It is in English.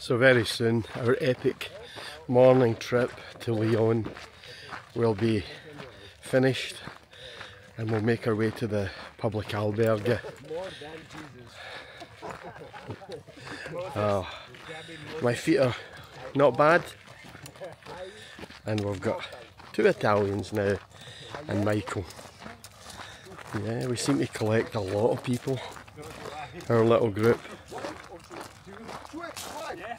So very soon our epic morning trip to León will be finished and we'll make our way to the public albergue. Oh, my feet are not bad and we've got two Italians now and Michael. Yeah, we seem to collect a lot of people, our little group. Two, three, one. Yeah.